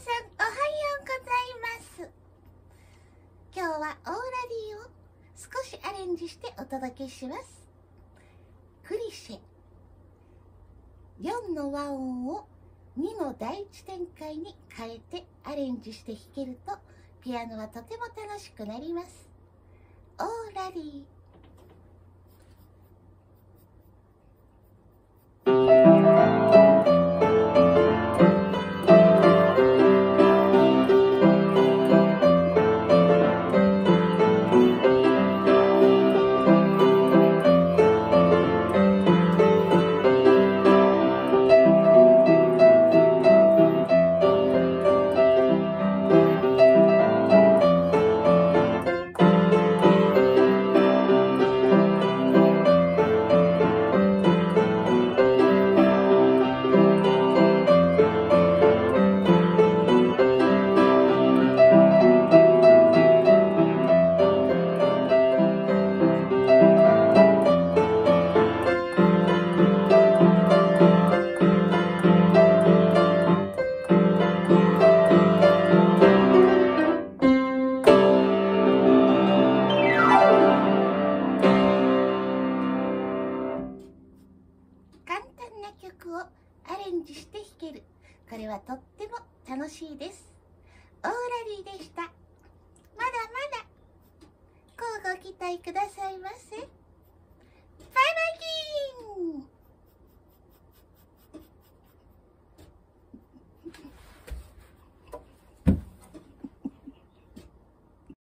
さんおはようございます。今日はオーラリーを少しアレンジしてお届けします。クリシェ4の和音を2の第一展開に変えてアレンジして弾けるとピアノはとても楽しくなります。オーラリー。曲をアレンジして弾ける。これはとっても楽しいです。オーラリーでした。まだまだ。乞うご期待くださいませ。